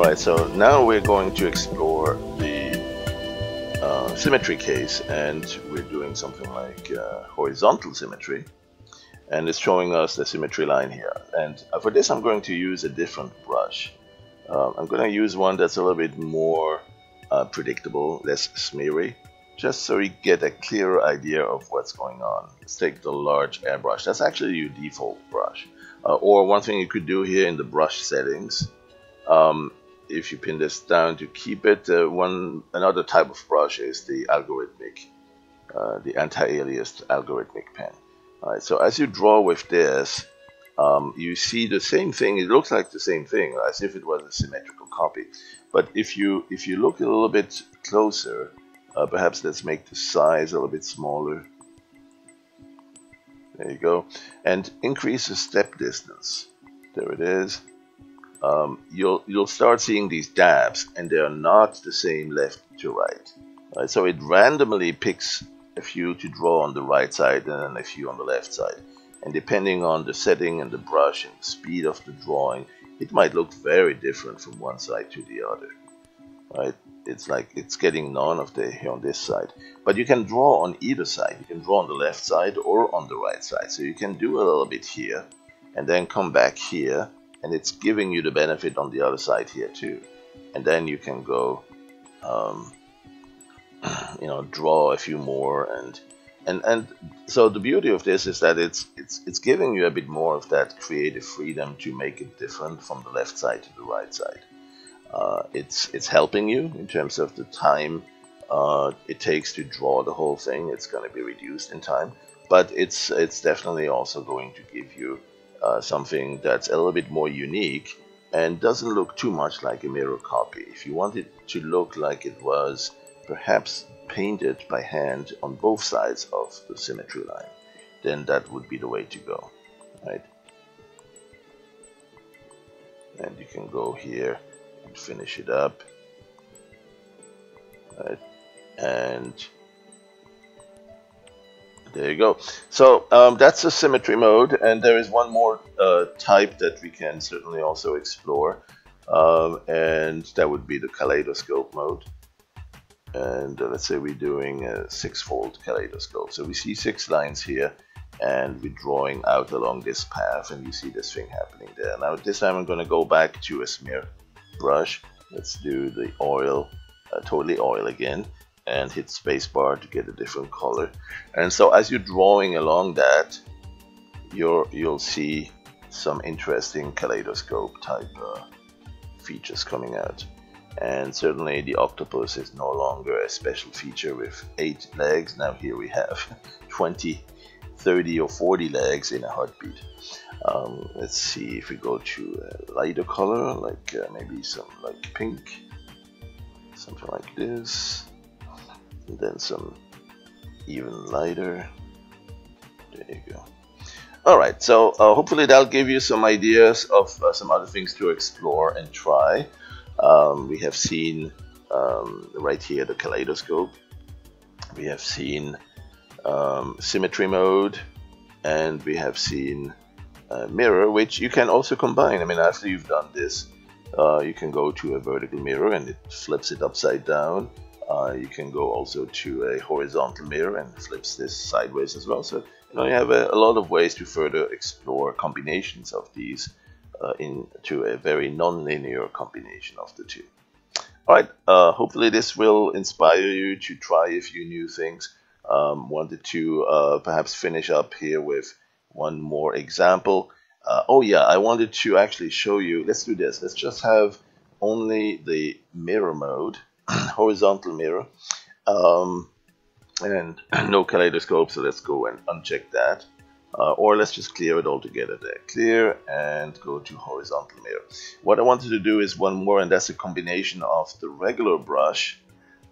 Alright, so now we're going to explore the uh, symmetry case and we're doing something like uh, horizontal symmetry and it's showing us the symmetry line here. And for this I'm going to use a different brush. Uh, I'm going to use one that's a little bit more uh, predictable less smeary just so we get a clearer idea of what's going on. Let's take the large airbrush. That's actually your default brush. Uh, or one thing you could do here in the brush settings um, if you pin this down to keep it, uh, one another type of brush is the algorithmic, uh, the anti-aliased algorithmic pen. All right, so as you draw with this, um, you see the same thing. It looks like the same thing, as if it was a symmetrical copy. But if you if you look a little bit closer, uh, perhaps let's make the size a little bit smaller. There you go, and increase the step distance. There it is um, you'll you'll start seeing these dabs, and they are not the same left to right. right. So it randomly picks a few to draw on the right side and then a few on the left side. And depending on the setting and the brush and the speed of the drawing, it might look very different from one side to the other. Right? It's like it's getting none of the here on this side. But you can draw on either side. You can draw on the left side or on the right side. So you can do a little bit here and then come back here and it's giving you the benefit on the other side here too. And then you can go um, you know draw a few more and and and so the beauty of this is that it's it's it's giving you a bit more of that creative freedom to make it different from the left side to the right side. Uh, it's it's helping you in terms of the time uh, it takes to draw the whole thing. It's going to be reduced in time. But it's it's definitely also going to give you uh, something that's a little bit more unique and doesn't look too much like a mirror copy. If you want it to look like it was perhaps painted by hand on both sides of the symmetry line, then that would be the way to go, right? And you can go here and finish it up, right? And there you go. So um, that's a symmetry mode, and there is one more uh, type that we can certainly also explore, um, and that would be the kaleidoscope mode. And uh, let's say we're doing a six-fold kaleidoscope. So we see six lines here, and we're drawing out along this path, and you see this thing happening there. Now this time I'm going to go back to a smear brush. Let's do the oil, uh, totally oil again and hit spacebar to get a different color. And so as you're drawing along that, you're, you'll see some interesting kaleidoscope type uh, features coming out. And certainly the octopus is no longer a special feature with 8 legs. Now here we have 20, 30 or 40 legs in a heartbeat. Um, let's see if we go to a lighter color, like uh, maybe some like pink, something like this and then some even lighter. There you go. Alright so uh, hopefully that'll give you some ideas of uh, some other things to explore and try. Um, we have seen um, right here the kaleidoscope. We have seen um, symmetry mode and we have seen uh, mirror which you can also combine. I mean after you've done this uh, you can go to a vertical mirror and it flips it upside down uh, you can go also to a horizontal mirror and flips this sideways as well. So you know you have a, a lot of ways to further explore combinations of these uh, into a very non-linear combination of the two. Alright, uh, hopefully this will inspire you to try a few new things. Um, wanted to uh, perhaps finish up here with one more example. Uh, oh yeah, I wanted to actually show you, let's do this, let's just have only the mirror mode horizontal mirror um, and no kaleidoscope so let's go and uncheck that. Uh, or let's just clear it all together there. Clear and go to horizontal mirror. What I wanted to do is one more and that's a combination of the regular brush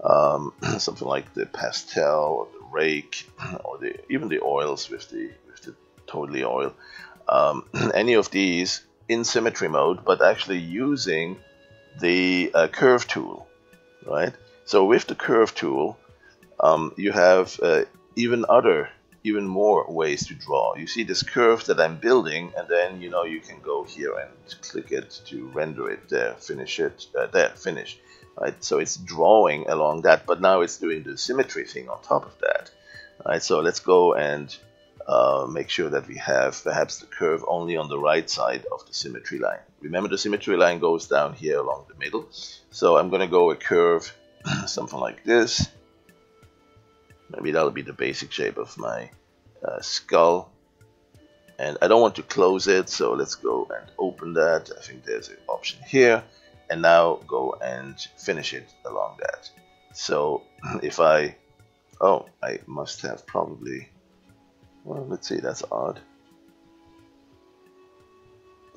um, something like the pastel or the rake or the even the oils with the with the totally oil. Um, any of these in symmetry mode but actually using the uh, curve tool right? So with the curve tool, um, you have uh, even other even more ways to draw. You see this curve that I'm building, and then you know you can go here and click it to render it there, finish it uh, there, finish. Right, so it's drawing along that, but now it's doing the symmetry thing on top of that. Right, so let's go and uh, make sure that we have perhaps the curve only on the right side of the symmetry line. Remember the symmetry line goes down here along the middle. So I'm going to go a curve, something like this. Maybe that'll be the basic shape of my uh, skull. And I don't want to close it, so let's go and open that. I think there's an option here. And now go and finish it along that. So if I, oh, I must have probably, well, let's see, that's odd.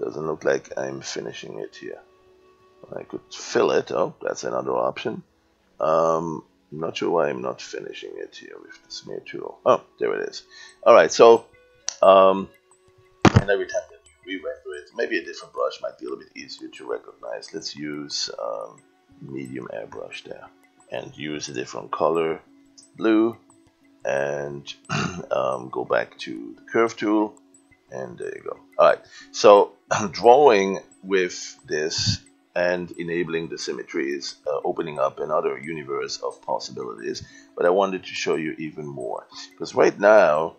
Doesn't look like I'm finishing it here. I could fill it. Oh, that's another option. Um, I'm not sure why I'm not finishing it here with the smear tool. Oh, there it is. All right, so um, and every time that you re-render it, maybe a different brush might be a little bit easier to recognize. Let's use um, medium airbrush there and use a different color, blue, and um, go back to the curve tool, and there you go. All right, so drawing with this and enabling the symmetries, uh, opening up another universe of possibilities. But I wanted to show you even more because right now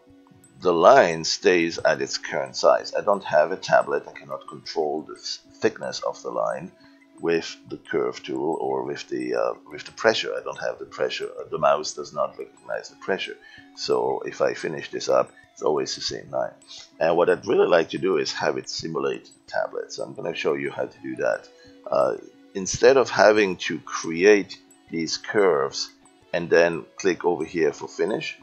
the line stays at its current size. I don't have a tablet. I cannot control the thickness of the line with the curve tool or with the uh, with the pressure. I don't have the pressure. The mouse does not recognize the pressure. So if I finish this up, it's always the same line. And what I'd really like to do is have it simulate the tablet. So I'm going to show you how to do that uh, instead of having to create these curves and then click over here for finish,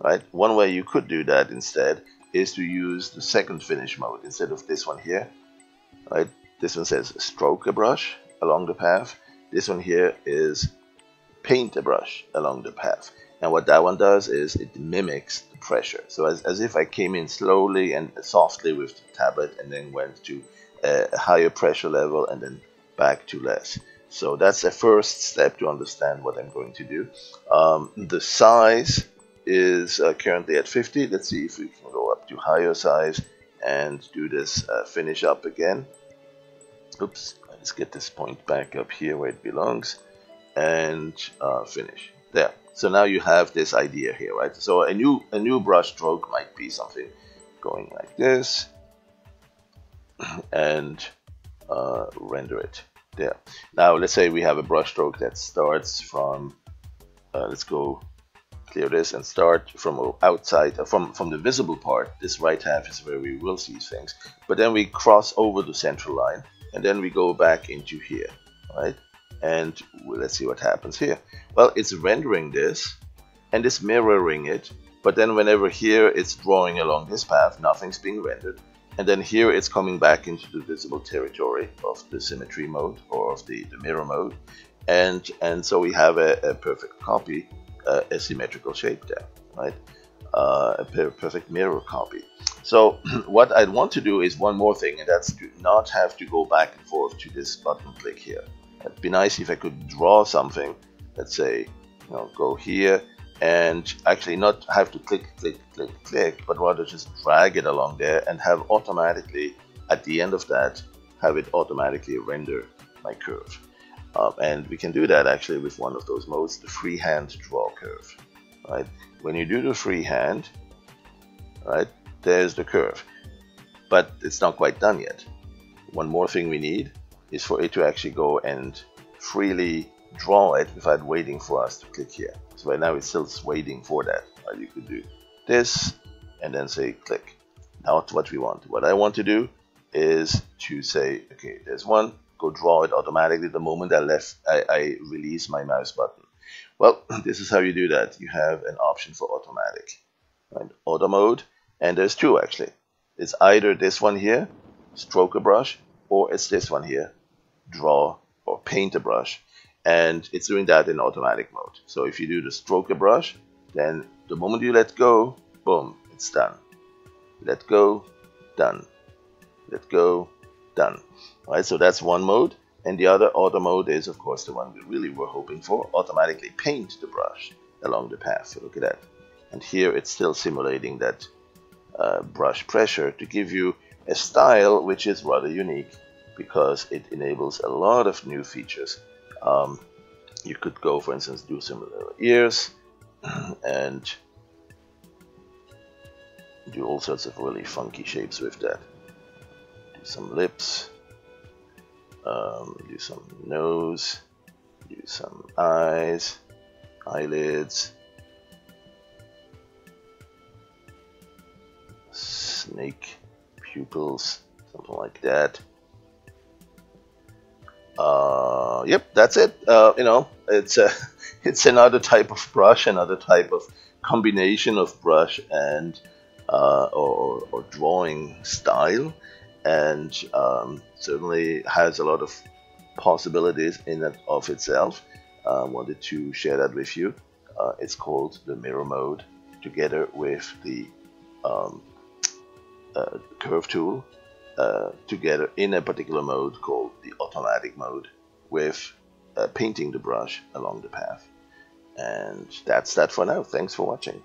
right? One way you could do that instead is to use the second finish mode instead of this one here, right? This one says stroke a brush along the path. This one here is paint a brush along the path. And what that one does is it mimics the pressure. So as, as if I came in slowly and softly with the tablet and then went to a higher pressure level and then back to less. So that's the first step to understand what I'm going to do. Um, the size is uh, currently at 50. Let's see if we can go up to higher size and do this uh, finish up again. Oops, let's get this point back up here where it belongs and uh, finish. There. So now you have this idea here, right? So a new a new brush stroke might be something going like this and uh, render it there. Now let's say we have a brush stroke that starts from, uh, let's go clear this and start from outside, uh, from, from the visible part. This right half is where we will see things. But then we cross over the central line and then we go back into here, right? And let's see what happens here. Well, it's rendering this and it's mirroring it. But then whenever here it's drawing along this path, nothing's being rendered. And then here it's coming back into the visible territory of the symmetry mode or of the, the mirror mode. And, and so we have a, a perfect copy, uh, a symmetrical shape there, right? Uh, a perfect mirror copy. So what I'd want to do is one more thing, and that's to not have to go back and forth to this button click here. It'd be nice if I could draw something, let's say, you know, go here and actually not have to click, click, click, click, but rather just drag it along there and have automatically, at the end of that, have it automatically render my curve. Um, and we can do that actually with one of those modes, the freehand draw curve. Right? When you do the freehand, right, there's the curve. But it's not quite done yet. One more thing we need is for it to actually go and freely draw it without waiting for us to click here. So right now it's still waiting for that. Right? You could do this and then say click. Not what we want. What I want to do is to say, okay, there's one, go draw it automatically the moment I left I, I release my mouse button. Well, this is how you do that. You have an option for automatic. Right? Auto mode, and there's two actually. It's either this one here, stroke a brush, or it's this one here, draw or paint a brush and it's doing that in automatic mode. So if you do the stroke a brush, then the moment you let go, boom, it's done. Let go, done. Let go, done. All right, so that's one mode. And the other auto mode is, of course, the one we really were hoping for. Automatically paint the brush along the path. Look at that. and here it's still simulating that uh, brush pressure to give you a style which is rather unique because it enables a lot of new features. Um, you could go, for instance, do some ears and do all sorts of really funky shapes with that. Do some lips, um, do some nose, do some eyes, eyelids, snake pupils, something like that. Uh, yep, that's it. Uh, you know, it's a, it's another type of brush, another type of combination of brush and uh, or, or, drawing style, and um, certainly has a lot of possibilities in and of itself. Uh, wanted to share that with you. Uh, it's called the mirror mode, together with the um, uh, curve tool uh, together in a particular mode called the automatic mode with uh, painting the brush along the path. And that's that for now. Thanks for watching.